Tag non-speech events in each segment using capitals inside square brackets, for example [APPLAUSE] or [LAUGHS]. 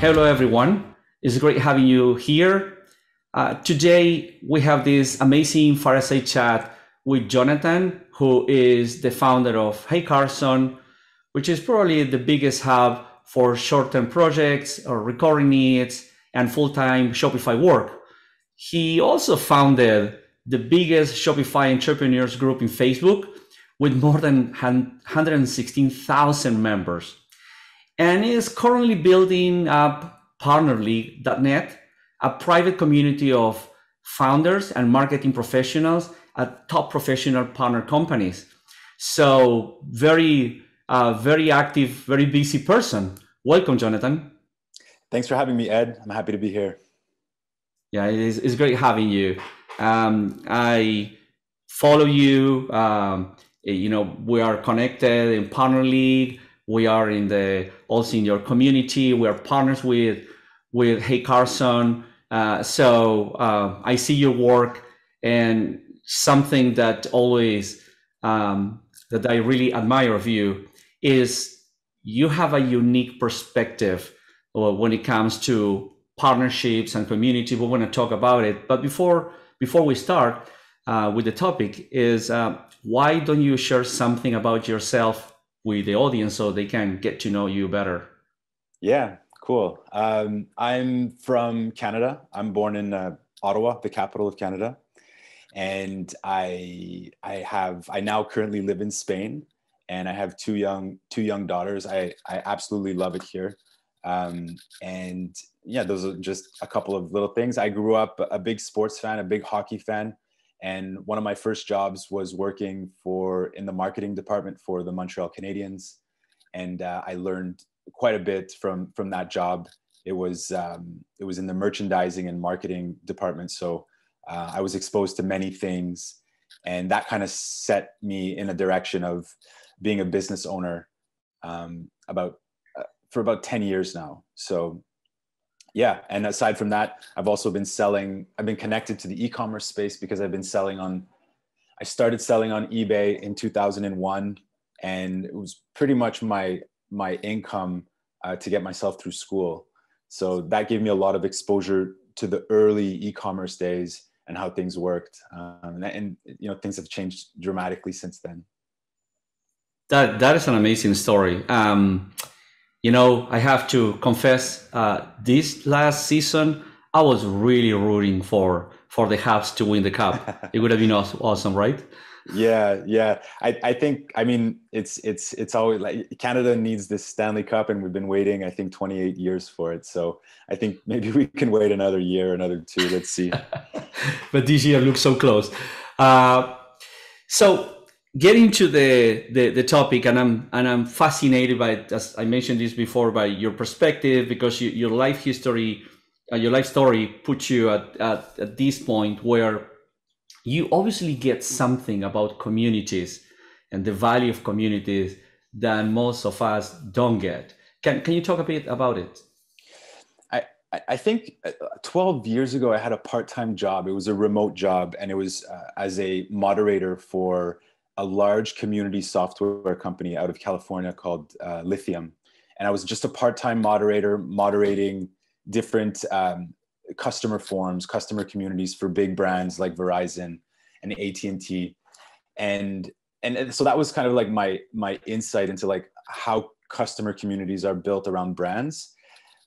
Hello, everyone. It's great having you here. Uh, today, we have this amazing fireside chat with Jonathan, who is the founder of Hey Carson, which is probably the biggest hub for short term projects or recurring needs and full time Shopify work. He also founded the biggest Shopify entrepreneurs group in Facebook with more than 116,000 members and is currently building up partnerleague.net, a private community of founders and marketing professionals at top professional partner companies. So very, uh, very active, very busy person. Welcome, Jonathan. Thanks for having me, Ed. I'm happy to be here. Yeah, it is, it's great having you. Um, I follow you. Um, you know, we are connected in Partner League. We are in the also in your community. We are partners with with Hey Carson. Uh, so uh, I see your work and something that always um, that I really admire of you is you have a unique perspective uh, when it comes to partnerships and community. We want to talk about it, but before before we start uh, with the topic, is uh, why don't you share something about yourself with the audience so they can get to know you better? Yeah, cool. Um, I'm from Canada. I'm born in uh, Ottawa, the capital of Canada, and I I have I now currently live in Spain, and I have two young two young daughters. I I absolutely love it here. Um, and yeah, those are just a couple of little things. I grew up a big sports fan, a big hockey fan, and one of my first jobs was working for in the marketing department for the Montreal Canadiens, and uh, I learned quite a bit from from that job. It was um, it was in the merchandising and marketing department, so uh, I was exposed to many things, and that kind of set me in a direction of being a business owner um, about for about 10 years now. So yeah, and aside from that, I've also been selling, I've been connected to the e-commerce space because I've been selling on, I started selling on eBay in 2001 and it was pretty much my, my income uh, to get myself through school. So that gave me a lot of exposure to the early e-commerce days and how things worked. Um, and, and, you know, things have changed dramatically since then. That, that is an amazing story. Um, you know, I have to confess, uh, this last season, I was really rooting for for the Habs to win the cup. [LAUGHS] it would have been awesome, right? Yeah, yeah. I, I think I mean it's it's it's always like Canada needs this Stanley Cup, and we've been waiting I think 28 years for it. So I think maybe we can wait another year, another two. Let's see. [LAUGHS] but this year looks so close. Uh, so getting to the, the, the topic and i'm and i'm fascinated by as i mentioned this before by your perspective because you, your life history uh, your life story puts you at, at, at this point where you obviously get something about communities and the value of communities that most of us don't get can, can you talk a bit about it I, think uh, 12 years ago, I had a part time job. It was a remote job, and it was uh, as a moderator for a large community software company out of California called uh, Lithium. And I was just a part time moderator, moderating different um, customer forums, customer communities for big brands like Verizon and AT&T. And, and so that was kind of like my, my insight into like how customer communities are built around brands.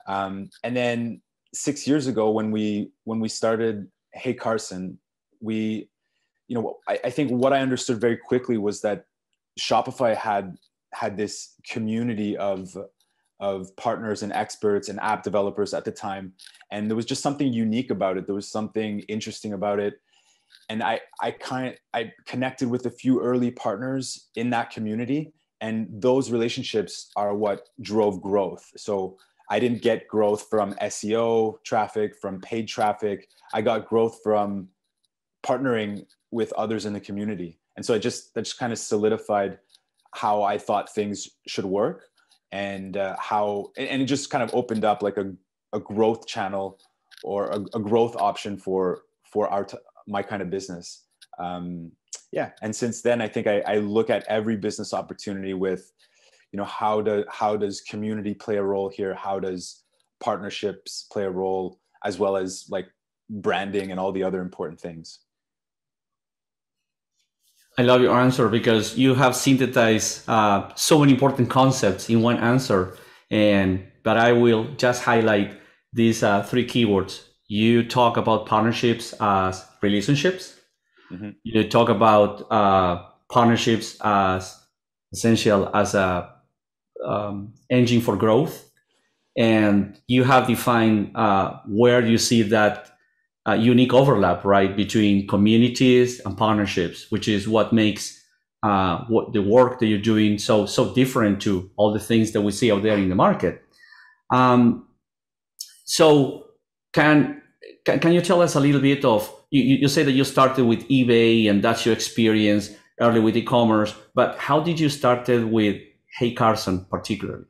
Um, and then six years ago, when we, when we started Hey Carson, we you know, I, I think what I understood very quickly was that Shopify had had this community of of partners and experts and app developers at the time. And there was just something unique about it. There was something interesting about it. And i i kind i connected with a few early partners in that community. And those relationships are what drove growth. So i didn't get growth from seo traffic from paid traffic. I got growth from partnering with others in the community. And so I just that just kind of solidified how I thought things should work and uh, how and it just kind of opened up like a, a growth channel or a, a growth option for for our t- my kind of business. Um, yeah, and since then I think I, I look at every business opportunity with, you know, how do how does community play a role here? How does partnerships play a role as well as like branding and all the other important things I love your answer because you have synthesized uh, so many important concepts in one answer. And but I will just highlight these uh, three keywords. You talk about partnerships as relationships. Mm-hmm. You talk about uh, partnerships as essential as a um, engine for growth, and you have defined uh, where you see that uh, unique overlap, right, between communities and partnerships, which is what makes uh, what the work that you're doing so so different to all the things that we see out there in the market. Um, so, can, can can you tell us a little bit of you, you say that you started with eBay and that's your experience early with e-commerce, but how did you started with Hey Carson particularly?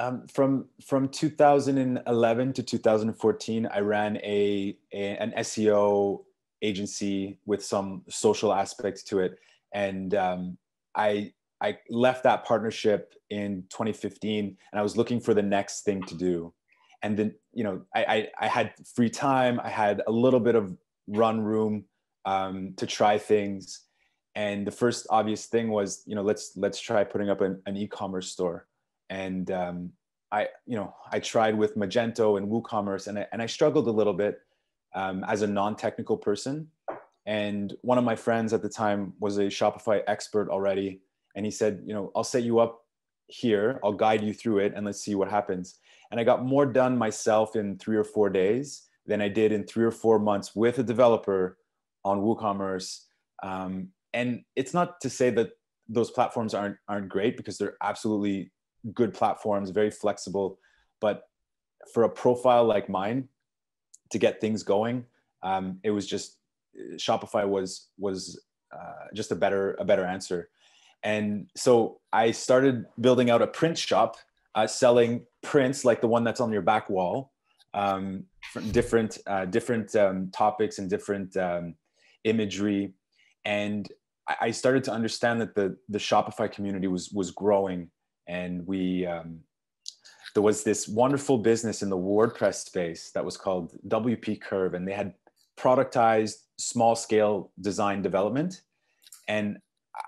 Um, from from 2011 to 2014, I ran a, a, an SEO agency with some social aspects to it, and um, I I left that partnership in 2015, and I was looking for the next thing to do, and then you know I I, I had free time, I had a little bit of run room um, to try things, and the first obvious thing was you know let's let's try putting up an, an e-commerce store and um, I, you know, I tried with Magento and WooCommerce, and I, and I struggled a little bit um, as a non-technical person. And one of my friends at the time was a Shopify expert already, and he said, you know, I'll set you up here, I'll guide you through it, and let's see what happens. And I got more done myself in three or four days than I did in three or four months with a developer on WooCommerce. Um, and it's not to say that those platforms aren't aren't great because they're absolutely good platforms, very flexible. But for a profile like mine, to get things going, um, it was just Shopify was was uh, just a better a better answer. And so I started building out a print shop, uh, selling prints like the one that's on your back wall, um, different uh, different um, topics and different um, imagery. And I started to understand that the the Shopify community was was growing and we um, there was this wonderful business in the WordPress space that was called WP Curve, and they had productized small scale design development. And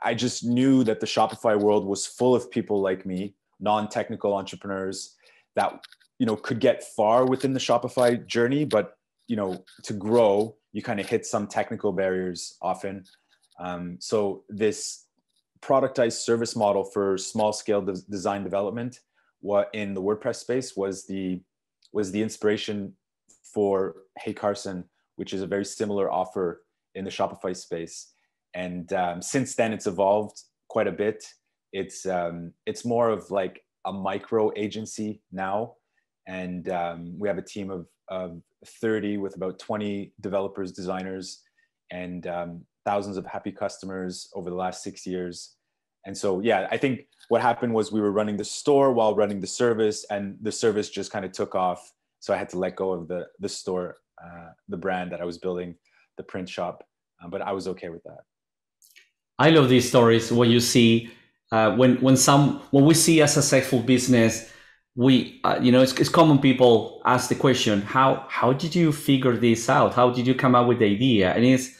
I just knew that the Shopify world was full of people like me, non-technical entrepreneurs that you know could get far within the Shopify journey, but you know to grow, you kind of hit some technical barriers often. Um, so this productized service model for small scale de- design development what in the WordPress space was the was the inspiration for Hey Carson, which is a very similar offer in the Shopify space. And um, since then, it's evolved quite a bit. It's um, it's more of like a micro agency now, and um, we have a team of of 30 with about 20 developers, designers, and um, thousands of happy customers over the last six years. And so, yeah, I think what happened was we were running the store while running the service, and the service just kind of took off. So I had to let go of the the store, uh, the brand that I was building, the print shop. Um, but I was okay with that. I love these stories when you see uh, when when some when we see a successful business, we uh, you know it's, it's common people ask the question how how did you figure this out? How did you come up with the idea? And it's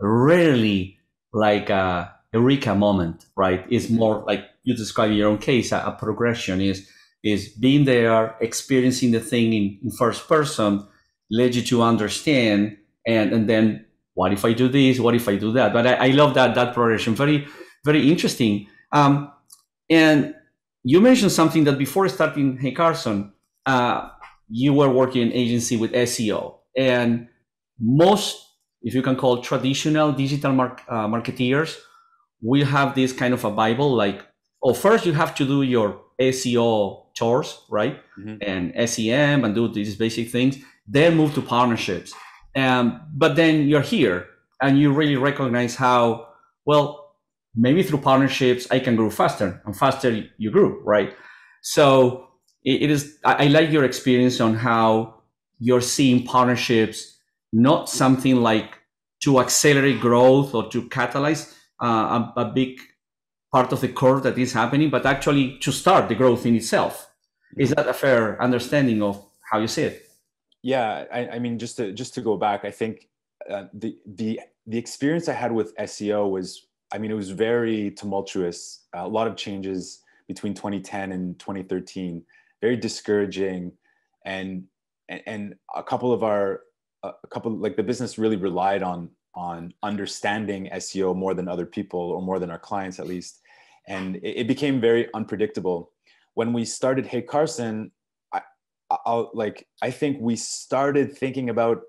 rarely like a eureka moment, right? Is more like you describe in your own case, a, a, progression is is being there, experiencing the thing in, in first person, led you to understand, and and then what if I do this? What if I do that? But I, I love that that progression. Very very interesting. Um, and you mentioned something that before starting Hey Carson, uh, you were working in agency with SEO, and most, if you can call traditional digital mar- uh, marketeers, we have this kind of a Bible like, oh, first you have to do your SEO chores, right? Mm-hmm. And SEM and do these basic things, then move to partnerships. Um, but then you're here and you really recognize how, well, maybe through partnerships, I can grow faster and faster you grew, right? So it, it is, I, I like your experience on how you're seeing partnerships, not something like to accelerate growth or to catalyze, uh, a, a, big part of the curve that is happening, but actually to start the growth in itself. Is that a fair understanding of how you see it? Yeah, I, I mean, just to just to go back, I think uh, the the the experience I had with SEO was, I mean, it was very tumultuous. Uh, a lot of changes between 2010 and 2013, very discouraging, and and, and a couple of our a couple like the business really relied on on understanding SEO more than other people or more than our clients at least, and it, it became very unpredictable. When we started Hey Carson, I, I'll like I think we started thinking about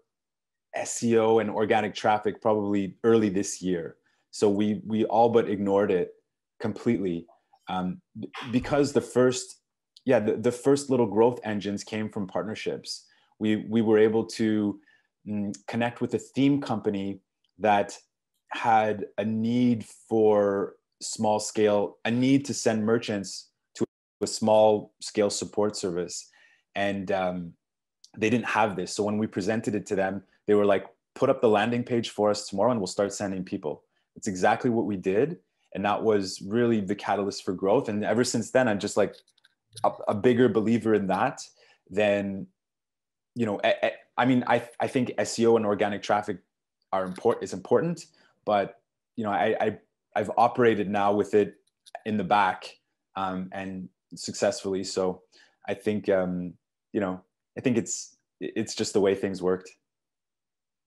SEO and organic traffic probably early this year. So we we all but ignored it completely um, because the first yeah the, the first little growth engines came from partnerships. We we were able to connect with a theme company that had a need for small scale a need to send merchants to a small scale support service and um, they didn't have this so when we presented it to them they were like, put up the landing page for us tomorrow and we'll start sending people. It's exactly what we did. And that was really the catalyst for growth. And ever since then, I'm just like a, a bigger believer in that than, you know, I mean, I, I think SEO and organic traffic are important, is important, but you know, I, I I've operated now with it in the back um, and successfully. So I think, um, you know, I think it's, it's just the way things worked.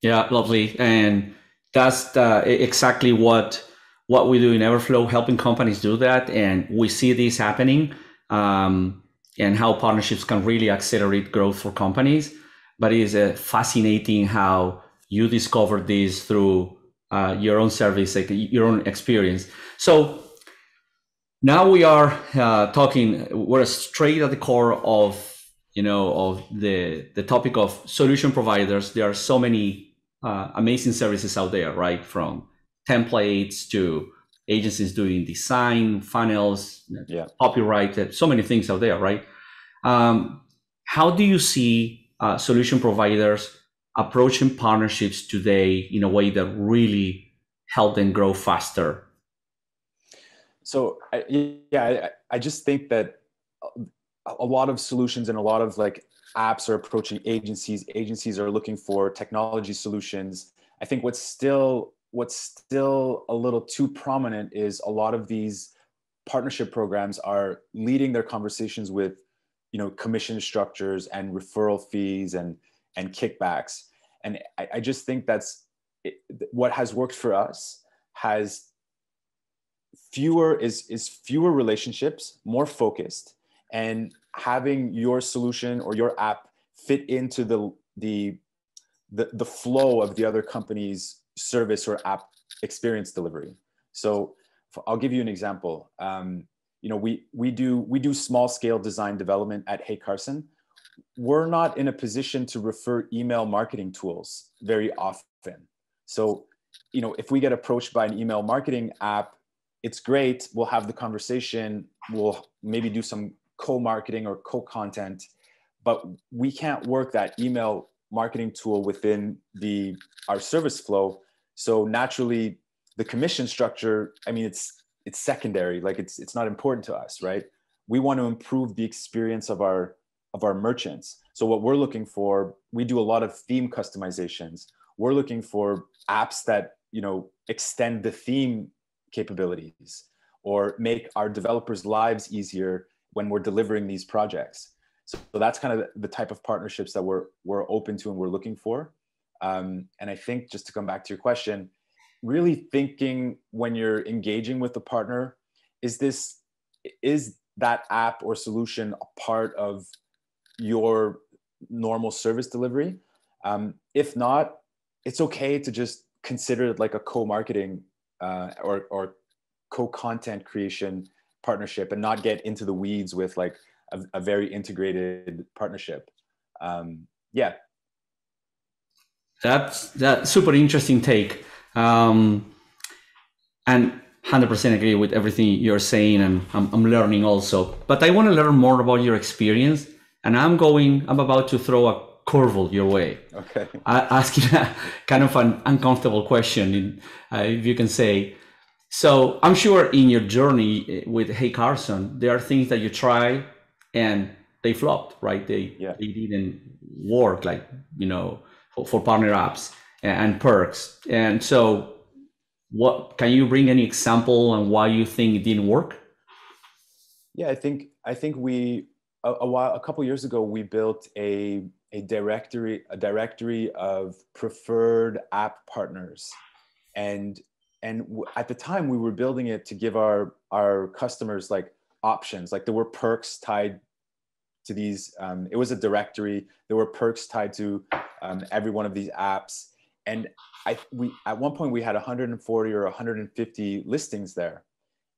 Yeah, lovely. And that's exactly what what we do in Everflow, helping companies do that. And we see this happening um, and how partnerships can really accelerate growth for companies. But it is uh, fascinating how you discovered this through uh, your own service, like your own experience. So now we are uh, talking, we're straight at the core of you know of the the topic of solution providers there are so many uh, amazing services out there, right? From templates to agencies doing design, funnels, yeah. copyright, so many things out there, right? Um, how do you see uh, solution providers approaching partnerships today in a way that really help them grow faster? So, yeah, I, I just think that a lot of solutions and a lot of like apps are approaching agencies agencies are looking for technology solutions i think what's still what's still a little too prominent is a lot of these partnership programs are leading their conversations with you know commission structures and referral fees and and kickbacks. And i, I just think that's it, what has worked for us has fewer is is fewer relationships more focused and having your solution or your app fit into the the the, the flow of the other company's service or app experience delivery. So i'll give you an example. Um, you know we we do we do small scale design development at hey carson. We're not in a position to refer email marketing tools very often. So you know if we get approached by an email marketing app it's great. We'll have the conversation. We'll maybe do some co-marketing or co-content but we can't work that email marketing tool within the our service flow. So naturally the commission structure i mean it's it's secondary like it's it's not important to us right we want to improve the experience of our of our merchants so what we're looking for we do a lot of theme customizations we're looking for apps that you know extend the theme capabilities or make our developers lives easier when we're delivering these projects. So, so that's kind of the type of partnerships that we're we're open to and we're looking for. Um, and I think just to come back to your question, really thinking when you're engaging with a partner, is this is that app or solution a part of your normal service delivery? Um, if not, it's okay to just consider it like a co-marketing uh, or, or co-content creation partnership and not get into the weeds with like a, a very integrated partnership. Um, yeah. That's that super interesting take. Um, and 100% agree with everything you're saying and I'm, I'm learning also. But i want to learn more about your experience and i'm going i'm about to throw a curveball your way. Okay. I, asking a, kind of an uncomfortable question in, uh, if you can say. So I'm sure in your journey with Hey Carson, there are things that you try and they flopped, right? They Yeah. they didn't work like you know for, for partner apps and, perks. And so, what can you bring any example on why you think it didn't work? Yeah, I think I think we a, a while a couple years ago we built a a directory a directory of preferred app partners, and and at the time we were building it to give our our customers like options like there were perks tied to these um, it was a directory there were perks tied to um, every one of these apps and i we at one point we had 140 or 150 listings there.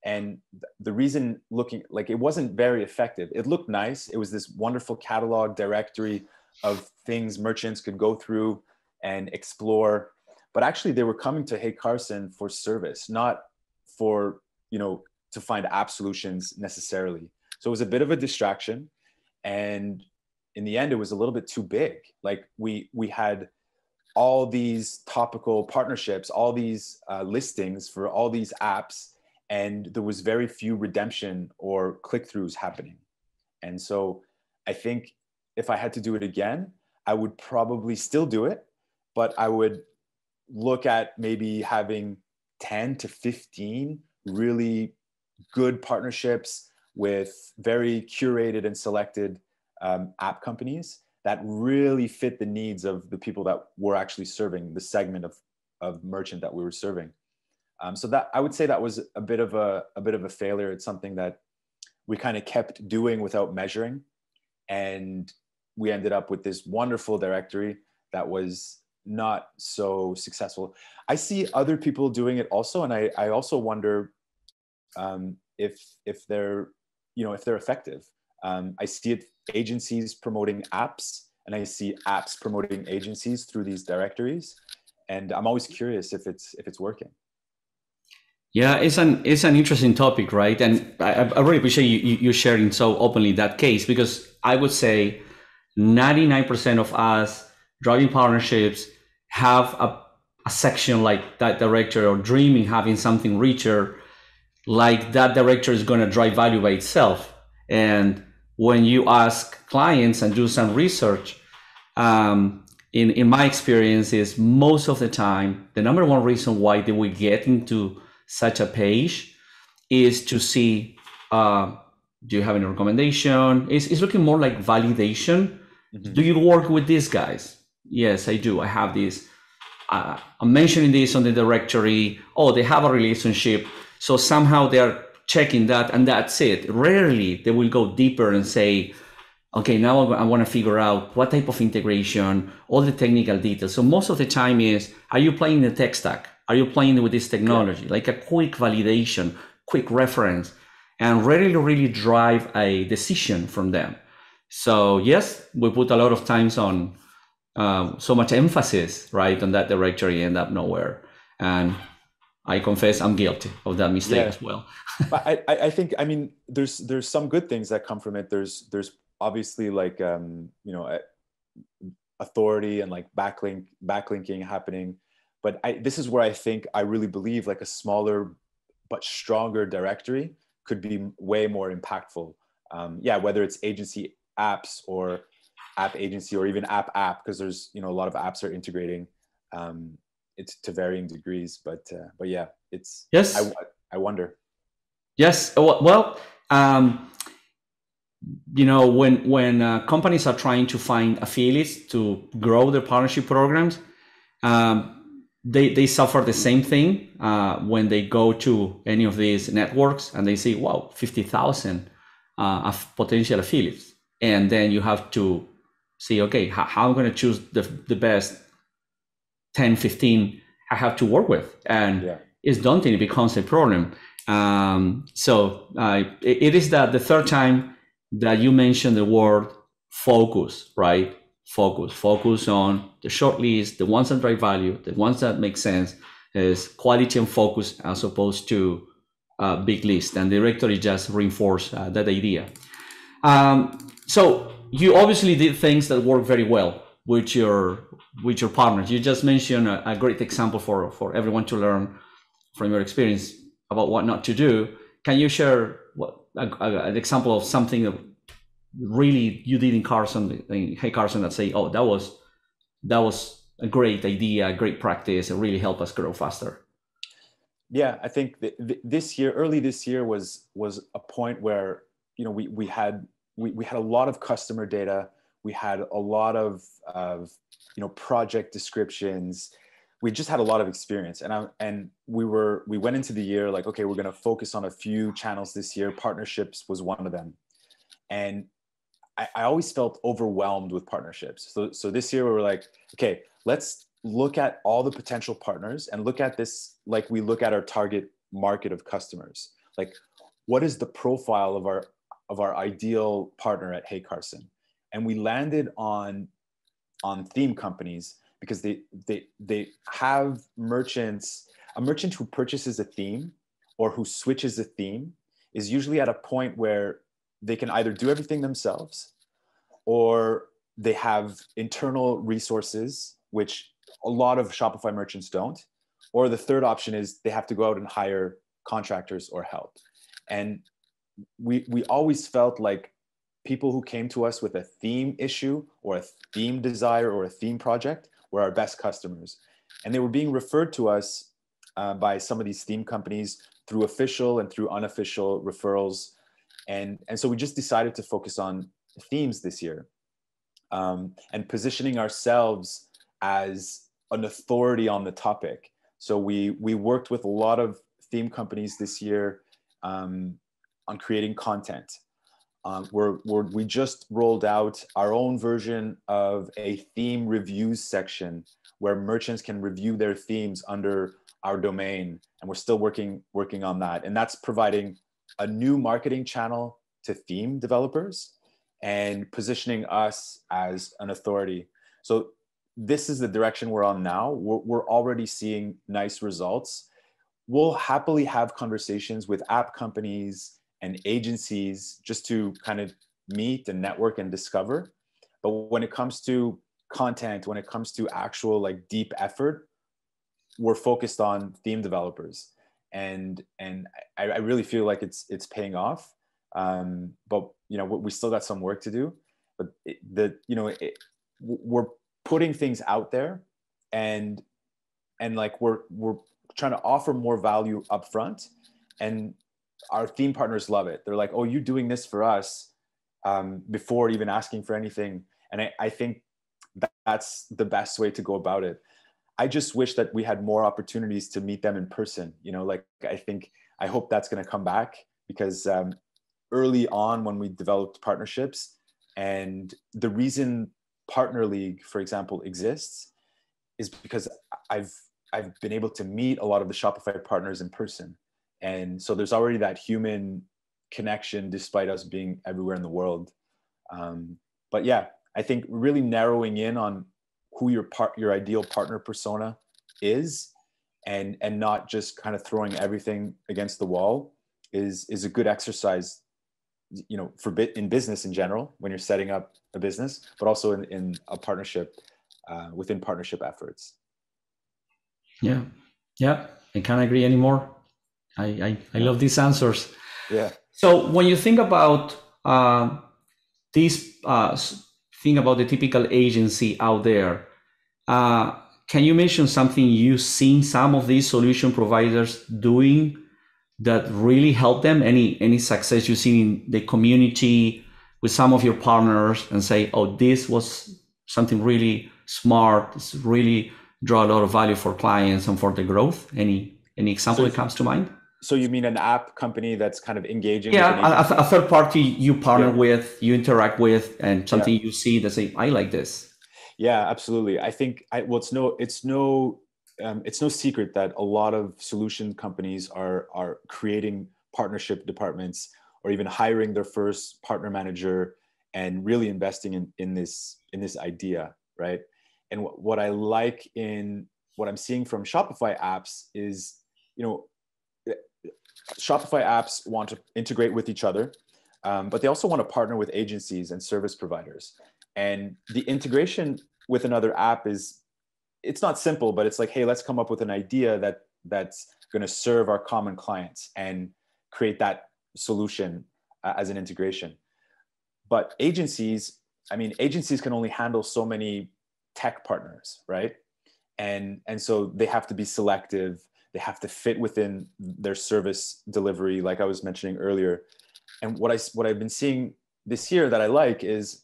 And the reason looking like it wasn't very effective. It looked nice. It was this wonderful catalog directory of things merchants could go through and explore. But actually they were coming to hey carson for service not for you know to find app solutions necessarily. So it was a bit of a distraction. And in the end it was a little bit too big. Like we we had all these topical partnerships all these uh, listings for all these apps and there was very few redemption or click-throughs happening. And so i think if i had to do it again i would probably still do it but i would look at maybe having 10 to 15 really good partnerships with very curated and selected um, app companies that really fit the needs of the people that we're actually serving, the segment of, of merchant that we were serving. Um, so that I would say that was a bit of a, a bit of a failure. It's something that we kind of kept doing without measuring. And we ended up with this wonderful directory that was not so successful. I see other people doing it also, and I, I also wonder um, if if they're you know if they're effective. Um, I see it agencies promoting apps, and I see apps promoting agencies through these directories, and I'm always curious if it's if it's working. Yeah, it's an it's an interesting topic, right? And I, I really appreciate you, you sharing so openly that case because I would say 99% of us driving partnerships have a, a section like that director or dreaming having something richer like that director is going to drive value by itself and when you ask clients and do some research um, in, in my experience is most of the time the number one reason why they will get into such a page is to see uh, do you have any recommendation? It's, it's looking more like validation. Mhm. do you work with these guys? Yes i do. I have this uh, i'm mentioning this on the directory. Oh they have a relationship. So somehow they're checking that and that's it. Rarely they will go deeper and say okay now i want to figure out what type of integration all the technical details. So most of the time is are you playing the tech stack? Are you playing with this technology? Like a quick validation quick reference and rarely really drive a decision from them. So yes, we put a lot of times on um, so much emphasis, right, on that directory, end up nowhere. And I confess I'm guilty of that mistake Yeah. as well. [LAUGHS] but I, I I think I mean there's there's some good things that come from it. There's there's obviously like um, you know authority and like backlink backlinking happening, but I this is where I think I really believe like a smaller but stronger directory could be way more impactful. Um, yeah, whether it's agency apps or app agency or even app app because there's you know a lot of apps are integrating um, it's to varying degrees but uh, but yeah it's Yes. I, I wonder Yes. Well, well, um, you know, when when uh, companies are trying to find affiliates to grow their partnership programs, um, they they suffer the same thing uh, when they go to any of these networks and they see, wow, fifty thousand uh, of potential affiliates, and then you have to see, okay, how, how I'm going to choose the the best 10, 15 I have to work with, and yeah it's daunting. It becomes a problem. Um, so uh, it, it is that the third time that you mentioned the word focus, right? Focus, focus on the short list, the ones that drive value, the ones that make sense is quality and focus as opposed to uh, big list. And the directory just reinforce uh, that idea. Um, so you obviously did things that work very well with your with your partners. You just mentioned a, a great example for for everyone to learn from your experience about what not to do. Can you share what a, a- an example of something that really you did in Carson, in Hey Carson, that say, oh, that was that was a great idea, a great practice, and really helped us grow faster? Yeah, I think this year, early this year, was was a point where you know we we had we, we had a lot of customer data, we had a lot of of you know project descriptions, we just had a lot of experience, and I and we were we went into the year like okay, we're going to focus on a few channels this year. Partnerships was one of them, and I, I always felt overwhelmed with partnerships. So so this year we were like okay, let's look at all the potential partners and look at this like we look at our target market of customers. Like what is the profile of our of our ideal partner at hey carson and we landed on on theme companies because they they they have merchants a merchant who purchases a theme or who switches a theme is usually at a point where they can either do everything themselves or they have internal resources which a lot of Shopify merchants don't. Or the third option is they have to go out and hire contractors or help. And we we always felt like people who came to us with a theme issue or a theme desire or a theme project were our best customers. And they were being referred to us uh, by some of these theme companies through official and through unofficial referrals. And, and so we just decided to focus on themes this year um, and positioning ourselves as an authority on the topic. So we we worked with a lot of theme companies this year um, on creating content. Um, we're, we're, we just rolled out our own version of a theme reviews section where merchants can review their themes under our domain, and we're still working working on that. And that's providing a new marketing channel to theme developers and positioning us as an authority. So this is the direction we're on now. We're, we're already seeing nice results. We'll happily have conversations with app companies and agencies just to kind of meet and network and discover. But when it comes to content, when it comes to actual like deep effort, we're focused on theme developers, and and I, I really feel like it's it's paying off. Um, but you know we still got some work to do. But it, the you know it, we're putting things out there and and like we're we're trying to offer more value up front and our theme partners love it. They're like oh you're doing this for us um, before even asking for anything. And I, I think that's the best way to go about it. I just wish that we had more opportunities to meet them in person you know like i think i hope that's going to come back because um, early on when we developed partnerships and the reason partner league, for example, exists is because I've I've been able to meet a lot of the Shopify partners in person. And so there's already that human connection despite us being everywhere in the world. Um, but yeah, I think really narrowing in on who your part your ideal partner persona is and and not just kind of throwing everything against the wall is is a good exercise you know for bit in business in general when you're setting up a business but also in, in a partnership uh, within partnership efforts. Yeah. Yeah. I can't agree anymore i i, I love these answers yeah so when you think about uh, this uh, thing about the typical agency out there uh, can you mention something you've seen some of these solution providers doing that really help them? Any any success you've seen in the community with some of your partners and say, oh, this was something really smart. It's really draw a lot of value for clients and for the growth. Any any example so, that comes to mind? So you mean an app company that's kind of engaging? Yeah, a, a, third party you partner yeah. with, you interact with, and something yeah. you see that say, I like this. Yeah, absolutely. I think I, well, it's no, it's no um, it's no secret that a lot of solution companies are are creating partnership departments or even hiring their first partner manager and really investing in in this in this idea right and what, what i like in what i'm seeing from shopify apps is you know shopify apps want to integrate with each other um, but they also want to partner with agencies and service providers and the integration with another app is it's not simple, but it's like, hey, let's come up with an idea that that's going to serve our common clients and create that solution uh, as an integration. but agencies i mean agencies can only handle so many tech partners right and and so they have to be selective they have to fit within their service delivery like i was mentioning earlier. And what i what i've been seeing this year that i like is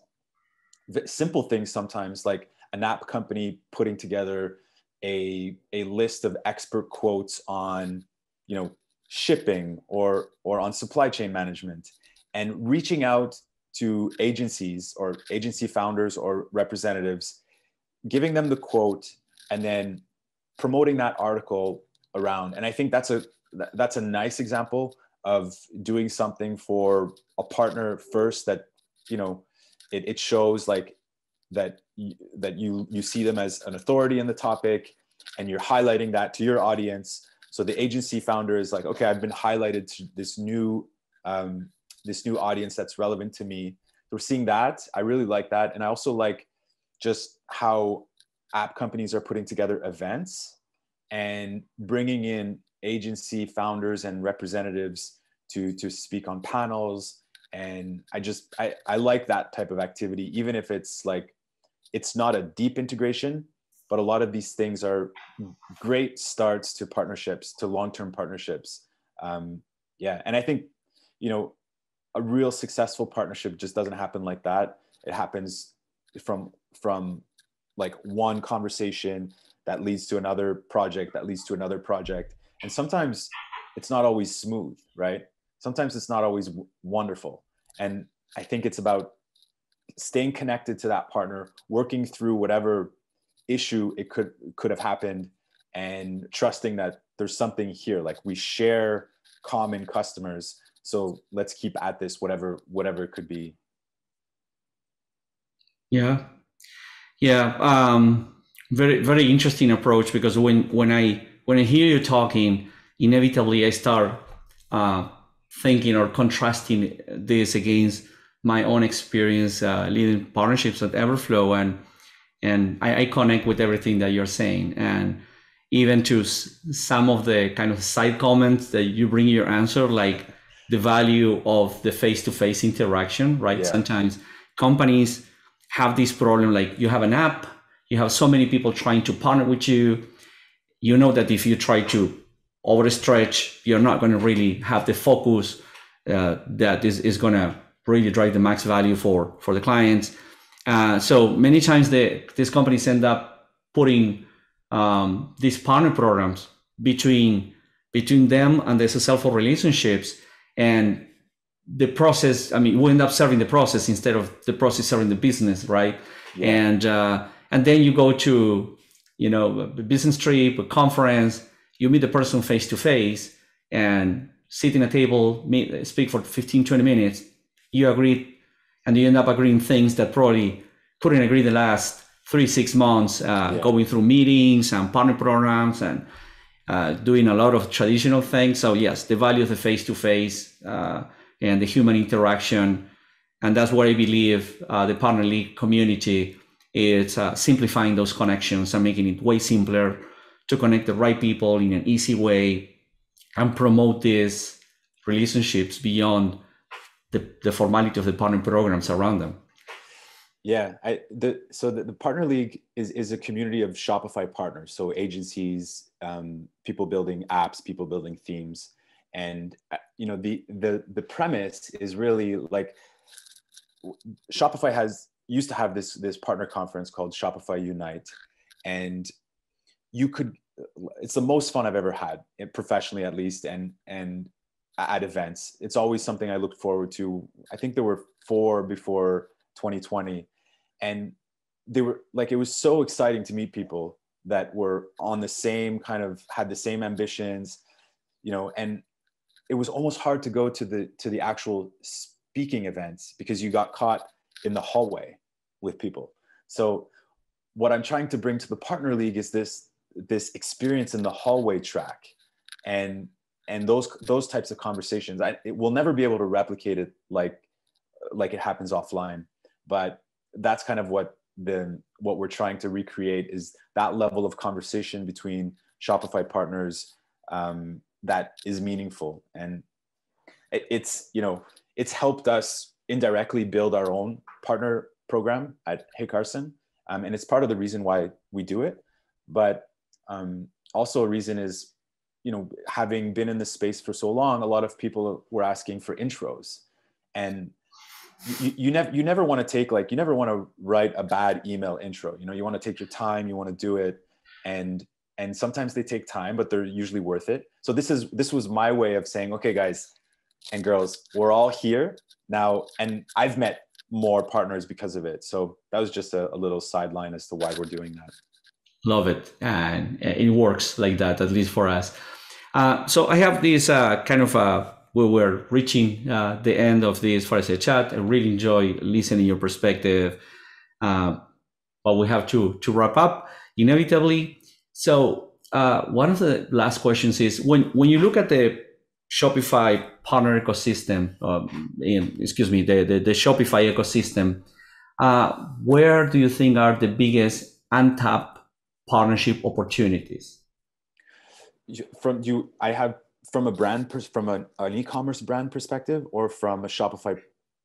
simple things sometimes like an app company putting together a a list of expert quotes on you know shipping or or on supply chain management and reaching out to agencies or agency founders or representatives giving them the quote and then promoting that article around. And i think that's a that's a nice example of doing something for a partner first that you know it, it shows like that that you you see them as an authority in the topic and you're highlighting that to your audience. So the agency founder is like okay i've been highlighted to this new um, this new audience that's relevant to me. We're seeing that. I really like that. And i also like just how app companies are putting together events and bringing in agency founders and representatives to to speak on panels. And i just i i like that type of activity even if it's like it's not a deep integration but a lot of these things are great starts to partnerships to long-term partnerships. Um, yeah and i think you know a real successful partnership just doesn't happen like that. It happens from from like one conversation that leads to another project that leads to another project. And sometimes it's not always smooth right? Sometimes it's not always w- wonderful. And i think it's about staying connected to that partner working through whatever issue it could could have happened and trusting that there's something here. Like we share common customers so let's keep at this whatever whatever it could be. Yeah. Yeah um very very interesting approach because when when i when i hear you talking inevitably i start uh, thinking or contrasting this against my own experience uh, leading partnerships at everflow and and I, I, connect with everything that you're saying and even to s- some of the kind of side comments that you bring your answer like the value of the face-to-face interaction right yeah. sometimes companies have this problem like you have an app you have so many people trying to partner with you you know that if you try to overstretch you're not going to really have the focus uh, that is, is going to really drive the max value for for the clients uh, so many times the, these companies end up putting um, these partner programs between between them and the SSL relationships and the process. I mean, we end up serving the process instead of the process serving the business, right? Yeah. And uh, and then you go to you know a business trip, a conference. You meet the person face to face and sit in a table, meet, speak for 15, 20 minutes. You agree and you end up agreeing things that probably couldn't agree the last three six months uh, yeah. going through meetings and partner programs and uh, doing a lot of traditional things so yes the value of the face to face and the human interaction and that's what i believe uh, the partner league community is uh, simplifying those connections and making it way simpler to connect the right people in an easy way and promote these relationships beyond the, the formality of the partner programs around them. Yeah, I the so the, the partner league is is a community of Shopify partners, so agencies, um, people building apps, people building themes, and uh, you know the the the premise is really like Shopify has used to have this this partner conference called Shopify Unite, and you could it's the most fun I've ever had eh, professionally at least, and and at events. It's always something I looked forward to. I think there were four before 2020. And they were like, it was so exciting to meet people that were on the same kind of had the same ambitions, you know, and it was almost hard to go to the to the actual speaking events because you got caught in the hallway with people. So what I'm trying to bring to the partner league is this this experience in the hallway track and and those those types of conversations I, it will never be able to replicate it like like it happens offline but that's kind of what the what we're trying to recreate is that level of conversation between shopify partners um, that is meaningful and it, it's you know it's helped us indirectly build our own partner program at HeyCarson, um, and it's part of the reason why we do it. But um, also a reason is, you know, having been in the space for so long, a lot of people were asking for intros, and you, you never you never want to take like you never want to write a bad email intro. You know, you want to take your time, you want to do it, and and sometimes they take time, but they're usually worth it. So this is this was my way of saying, okay, guys and girls, we're all here now, and I've met more partners because of it. So that was just a, a little sideline as to why we're doing that. Love it, and it works like that, at least for us. Uh, so I have this uh, kind of uh, we were reaching uh, the end of this for fireside chat. I really enjoy listening your perspective, uh, but we have to to wrap up inevitably. So uh, one of the last questions is when when you look at the Shopify partner ecosystem, um, in, excuse me, the, the, the Shopify ecosystem, uh, where do you think are the biggest untapped partnership opportunities? From you, I have from a brand, from an, an e-commerce brand perspective, or from a Shopify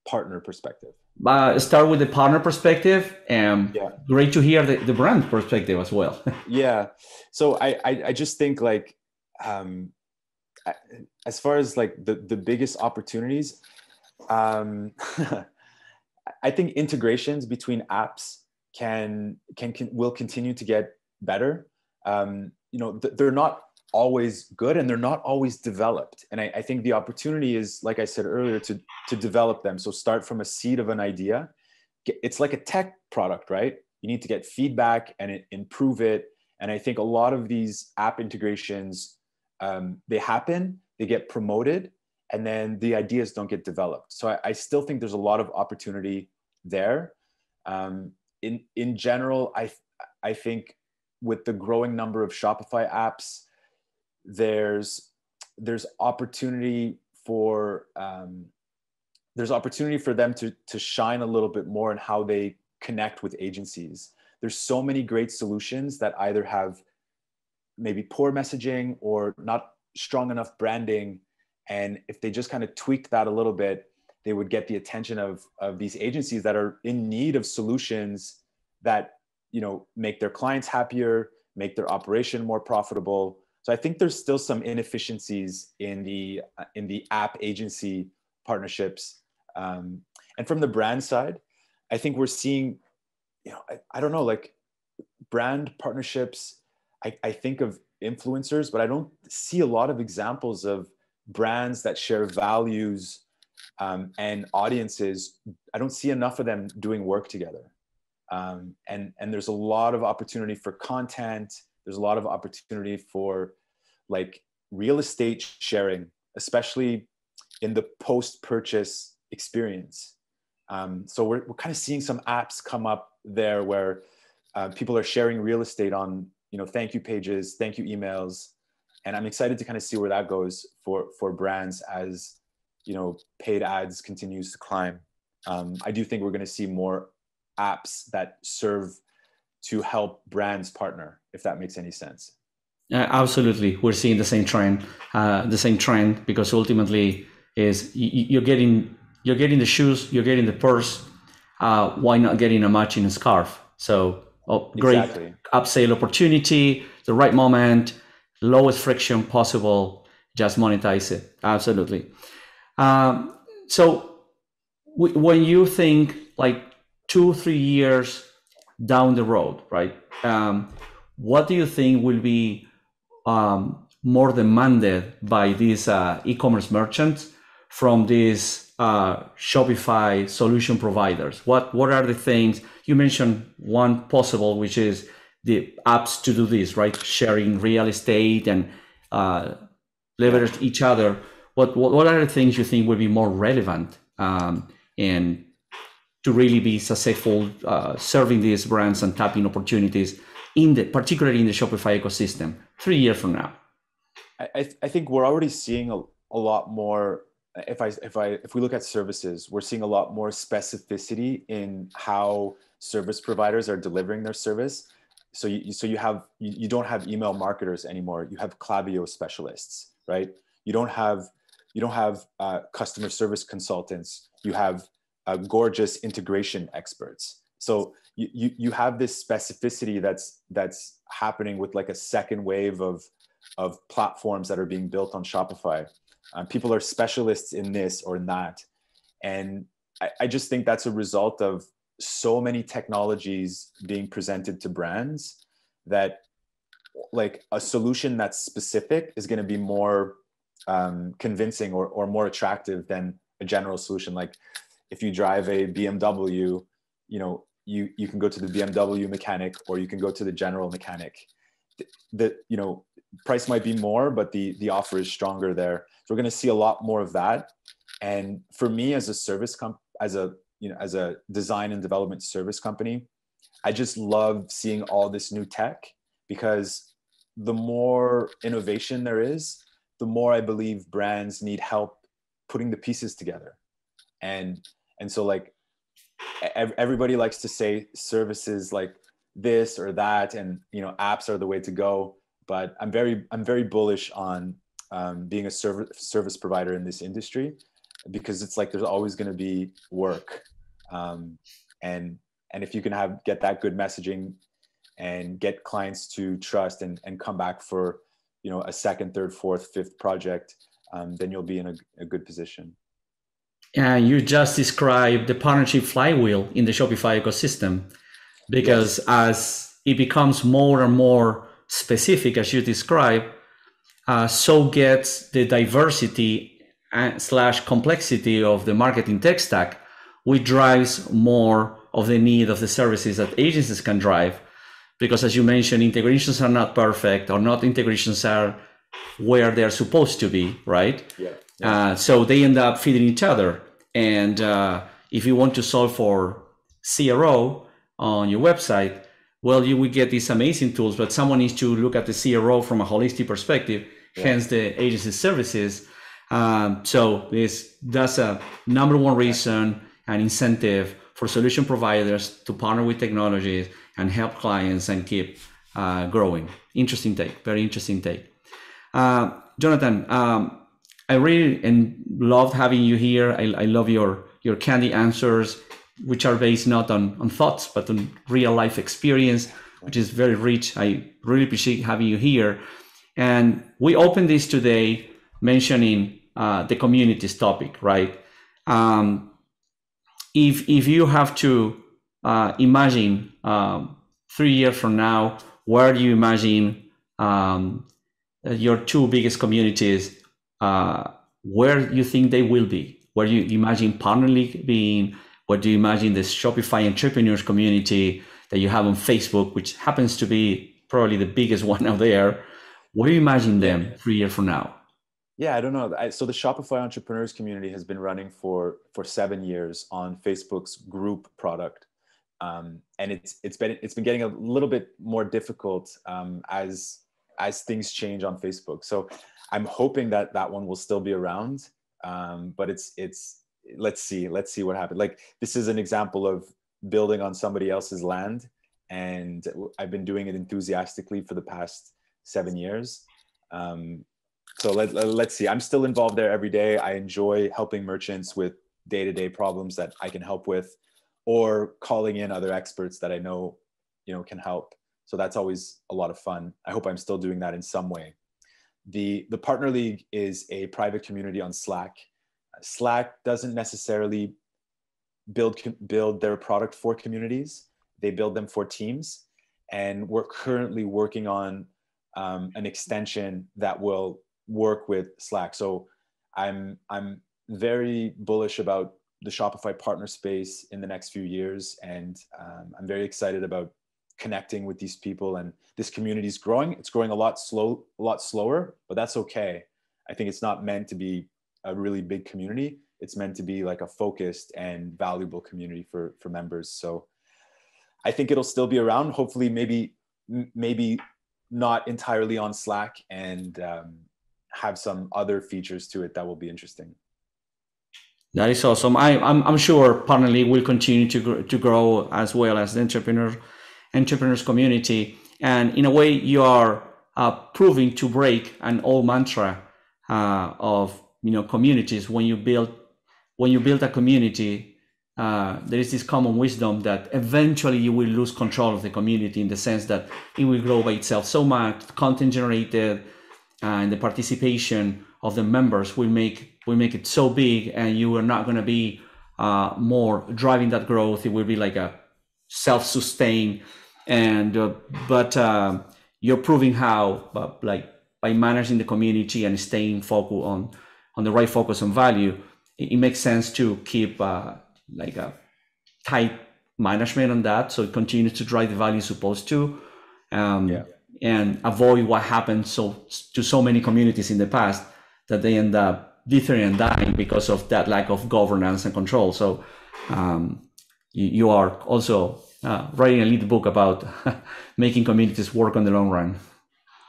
partner perspective. Uh, start with the partner perspective, and yeah. great to hear the, the brand perspective as well. [LAUGHS] yeah, so I, I, I just think like um, as far as like the the biggest opportunities um [LAUGHS] i think integrations between apps can can, can will continue to get better. Um you know th- they're not always good and they're not always developed. And I, I think the opportunity is like i said earlier to to develop them. So start from a seed of an idea. It's like a tech product right? You need to get feedback and it, improve it. And i think a lot of these app integrations um, they happen, they get promoted, and then the ideas don't get developed. So I, I still think there's a lot of opportunity there. Um, in in general, I I think with the growing number of Shopify apps, there's there's opportunity for um, there's opportunity for them to to shine a little bit more in how they connect with agencies. There's so many great solutions that either have maybe poor messaging or not strong enough branding. And if they just kind of tweak that a little bit they would get the attention of of these agencies that are in need of solutions that you know make their clients happier make their operation more profitable. So i think there's still some inefficiencies in the in the app agency partnerships. Um, and from the brand side i think we're seeing you know I, I don't know like brand partnerships I, I think of influencers, but I don't see a lot of examples of brands that share values um, and audiences. I don't see enough of them doing work together. Um, and and there's a lot of opportunity for content. There's a lot of opportunity for like real estate sharing, especially in the post-purchase experience. Um, so we're, we're kind of seeing some apps come up there where uh, people are sharing real estate on you know thank you pages thank you emails. And i'm excited to kind of see where that goes for for brands as you know paid ads continues to climb. Um, i do think we're going to see more apps that serve to help brands partner if that makes any sense. Uh, absolutely. We're seeing the same trend uh, the same trend because ultimately is you're getting you're getting the shoes you're getting the purse uh, why not getting a matching scarf? So oh, great exactly. upsale opportunity, the right moment, lowest friction possible, just monetize it. Absolutely. Um, so w- when you think like two, three years down the road, right? Um, what do you think will be um, more demanded by these uh, e-commerce merchants from these uh, Shopify solution providers? What what are the things you mentioned? One possible, which is the apps to do this, right? Sharing real estate and uh, leverage each other. What, what what are the things you think will be more relevant um, and to really be successful uh, serving these brands and tapping opportunities in the particularly in the Shopify ecosystem three years from now? I, I think we're already seeing a, a lot more if I if I if we look at services, we're seeing a lot more specificity in how service providers are delivering their service. So you so you have you, you don't have email marketers anymore. You have Klaviyo specialists, right? You don't have you don't have uh, customer service consultants. You have uh, Gorgias integration experts. So you, you you have this specificity that's that's happening with like a second wave of of platforms that are being built on Shopify. Um, people are specialists in this or that, and I, I just think that's a result of so many technologies being presented to brands that like a solution that's specific is going to be more um, convincing or, or more attractive than a general solution. Like if you drive a bmw you know you you can go to the bmw mechanic or you can go to the general mechanic. The, the you know price might be more but the the offer is stronger there. So we're going to see a lot more of that. And for me as a service comp as a you know as a design and development service company i just love seeing all this new tech because the more innovation there is the more i believe brands need help putting the pieces together. And and so like everybody likes to say services like this or that and you know apps are the way to go but i'm very i'm very bullish on um, being a service service provider in this industry because it's like there's always going to be work um, and and if you can have get that good messaging and get clients to trust and, and come back for you know a second third fourth fifth project um, then you'll be in a, a good position and you just described the partnership flywheel in the shopify ecosystem because yes. as it becomes more and more specific as you describe uh, so gets the diversity and slash complexity of the marketing tech stack which drives more of the need of the services that agencies can drive. Because as you mentioned, integrations are not perfect or not integrations are where they're supposed to be, right? Yeah. yeah. Uh, so they end up feeding each other. And uh, if you want to solve for CRO on your website, well, you will get these amazing tools, but someone needs to look at the CRO from a holistic perspective, yeah. hence the agency services. Um, so this that's a number one reason and incentive for solution providers to partner with technologies and help clients and keep uh, growing. Interesting take, very interesting take. Uh, Jonathan, um, I really and loved having you here. I, I, love your your candy answers, which are based not on, on thoughts but on real life experience, which is very rich. I really appreciate having you here. And we opened this today mentioning uh, the communities topic, right? Um, if if you have to uh, imagine um, three years from now, where do you imagine um, your two biggest communities? Uh, where you think they will be? Where you imagine Partnerly being? Where do you imagine this Shopify entrepreneurs community that you have on Facebook, which happens to be probably the biggest [LAUGHS] one out there? What do you imagine them three years from now? Yeah, I don't know. I, so the Shopify entrepreneurs community has been running for for seven years on Facebook's group product, um, and it's it's been it's been getting a little bit more difficult um, as as things change on Facebook. So I'm hoping that that one will still be around, um, but it's it's let's see let's see what happened. Like this is an example of building on somebody else's land, and I've been doing it enthusiastically for the past seven years. Um, so let, let, us see. I'm still involved there every day. I enjoy helping merchants with day-to-day problems that i can help with or calling in other experts that i know you know can help. So that's always a lot of fun. I hope i'm still doing that in some way. The the partner league is a private community on slack slack doesn't necessarily build build their product for communities they build them for teams and we're currently working on um, an extension that will work with Slack. So I'm I'm very bullish about the Shopify partner space in the next few years, and um, I'm very excited about connecting with these people. And this community is growing. It's growing a lot slow, a lot slower, but that's okay. I think it's not meant to be a really big community. It's meant to be like a focused and valuable community for for members. So I think it'll still be around. Hopefully, maybe maybe not entirely on Slack and um, have some other features to it that will be interesting. That is awesome. I, I'm, I'm sure Partnerly will continue to grow, to grow as well as the entrepreneur entrepreneurs community. And in a way, you are uh, proving to break an old mantra uh, of you know communities. When you build when you build a community, uh, there is this common wisdom that eventually you will lose control of the community in the sense that it will grow by itself so much content generated and the participation of the members will make will make it so big and you are not going to be uh, more driving that growth it will be like a self-sustained and uh, but uh, you're proving how uh, like by managing the community and staying focused on on the right focus on value it, it makes sense to keep uh, like a tight management on that. So it continues to drive the value it's supposed to um, yeah. and avoid what happened so to so many communities in the past that they end up dithering and dying because of that lack of governance and control. So um, you, you, are also uh, writing a little book about [LAUGHS] making communities work on the long run.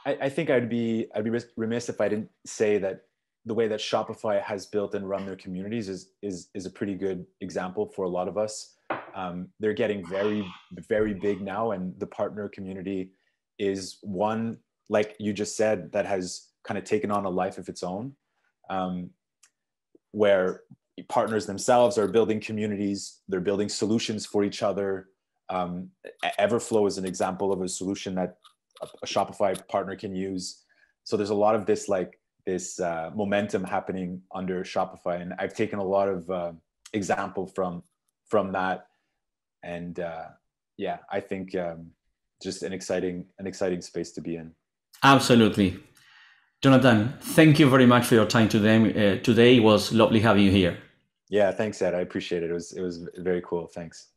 I, I think i'd be i'd be remiss if i didn't say that the way that Shopify has built and run their communities is is is a pretty good example for a lot of us. Um, they're getting very very big now, and the partner community is one like you just said that has kind of taken on a life of its own, um, where partners themselves are building communities, they're building solutions for each other. Um, Everflow is an example of a solution that a Shopify partner can use. So there's a lot of this like this uh, momentum happening under Shopify, and I've taken a lot of uh, example from from that, and uh, yeah, I think um, just an exciting an exciting space to be in. Absolutely, Jonathan. Thank you very much for your time today. Uh, today it was lovely having you here. Yeah, thanks, Ed. I appreciate it. It was it was very cool. Thanks.